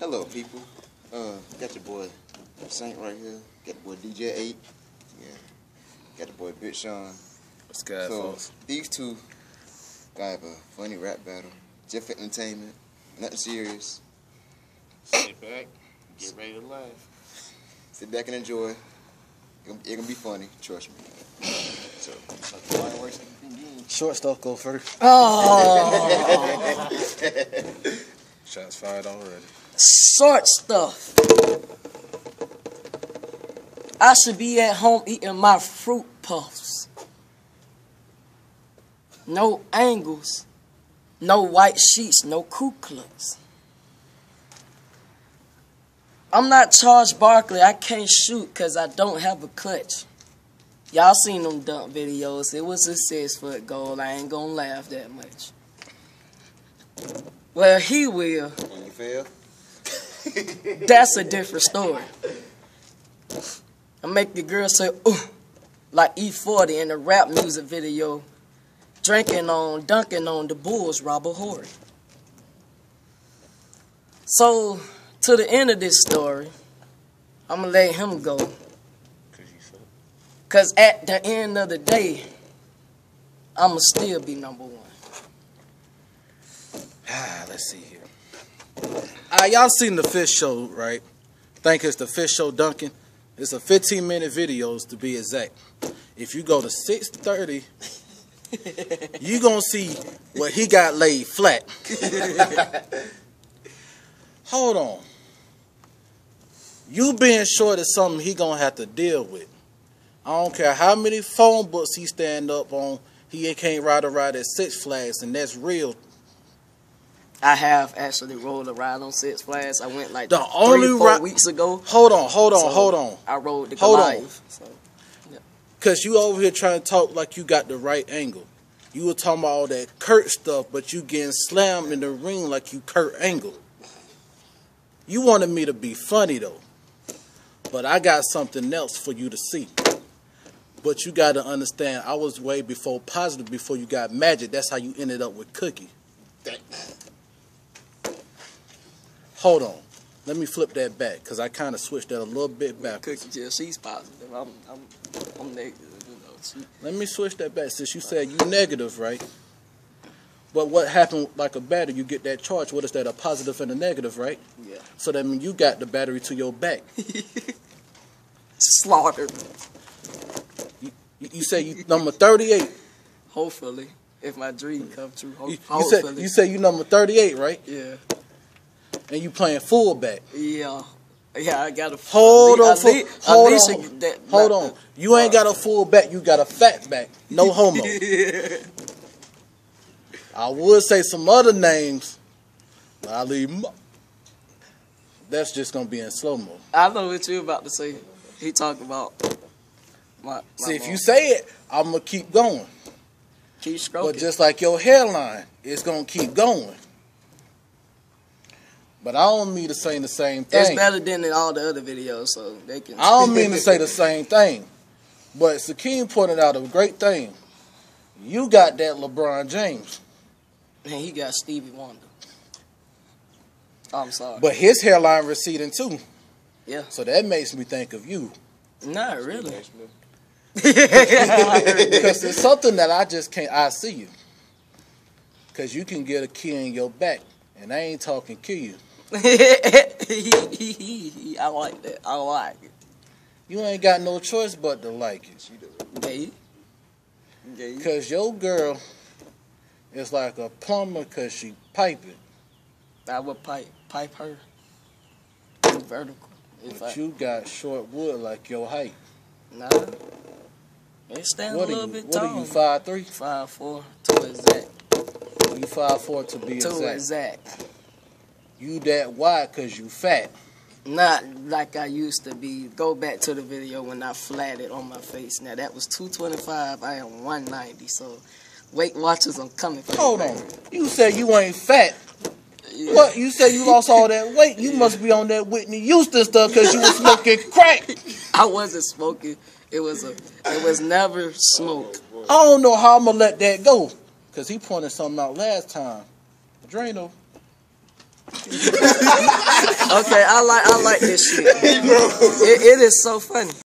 Hello, people. Uh, got your boy Saint right here. Got the boy DJ Eight. Yeah. Got the boy Big Shaun. What's good, so folks? these two got have a funny rap battle. Just for entertainment. Nothing serious. Sit back, get ready to laugh. Sit back and enjoy. It's gonna, it gonna be funny. Trust me. So, fireworks. Short stuff go first. Oh, Shots fired already. short stuff. I should be at home eating my fruit puffs. No angles, no white sheets, no Ku Klux. I'm not Charles Barkley. I can't shoot because I don't have a clutch. Y'all seen them dunk videos. It was a six foot goal. I ain't gonna laugh that much. Well, he will. When you fail, That's a different story. I make the girl say, ooh, like E40 in the rap music video, drinking on, dunking on the Bulls, Robert Horry. So, to the end of this story, I'm gonna let him go. Cause you suck. Cause at the end of the day, I'ma still be number one. Ah, let's see here. Ah, y'all seen the fish show, right? Think it's the fish show Duncan. It's a 15 minute videos to be exact. If you go to 630, you gonna see what he got laid flat. Hold on. You being short is something he gonna have to deal with. I don't care how many phone books he stand up on. He can't ride a ride at Six Flags, and that's real I have actually rolled a ride on Six Flags. I went like The three, only four ri- weeks ago. Hold on, hold on, So, hold on. I rode the Hold on. Goliath. So. Cause you over here trying to talk like you got the right angle. You were talking about all that Kurt stuff, but you getting slammed in the ring like you Kurt Angle. You wanted me to be funny though. But I got something else for you to see. But you gotta understand, I was way before positive before you got magic. That's how you ended up with Cookie. Hold on. Let me flip that back, because I kind of switched that a little bit back. Cookie Jill, she's positive. I'm, I'm, I'm negative. You know, she, Let me switch that back since you said you negative, right? But what happened like a battery, you get that charge. What is that? A positive and a negative, right? yeah, So that means you got the battery to your back. slaughtered. You, you say you number 38. Hopefully, if my dream come true. Ho- You, you hopefully, said you say you number 38, right? yeah, And you playing fullback. yeah, yeah. I got a Hold on, At fo- least, hold on, that, hold on. You ain't got a fullback. You got a fat back. No homo. I would say some other names. but I leave. That's just gonna be in slow mo. I know what you about to say. He talking about my. my See, if you say it, I'm gonna keep going. keep stroking, But just like your hairline, it's gonna keep going. But I don't mean to say the same thing. it's better than in all the other videos, so they can. I don't mean to say the same thing. But Sakeem pointed out a great thing. You got that LeBron James, And he got Stevie Wonder. I'm sorry. but his hairline receding too. Yeah. So that makes me think of you. Not really. Because it's something that I just can't I see you. Cause you can get a key in your back. And I ain't talking kill you. I like that. I like it. You ain't got no choice but to like it. Gay. Gay. Cause your girl is like a plumber cause she piping. I would pipe pipe her. Vertical. If But I, you got short wood like your height. nah. It stand What a little you? bit What tall. are you? Five three? Five four. Two exact. You five four to be Two exact. exact. You that wide cause you fat. Not like I used to be. Go back to the video when I flatted on my face. Now that was 225. I am 190. So, Weight Watchers, I'm coming for you, Hold on. You said you ain't fat. Yeah. What? You said you lost all that weight. You must be on that Whitney Houston stuff because you was smoking crack. I wasn't smoking. It was a. It was never smoke. I don't know how I'm gonna let that go. Cause he pointed something out last time. Drano. Okay, I like I like this shit. It, it is so funny.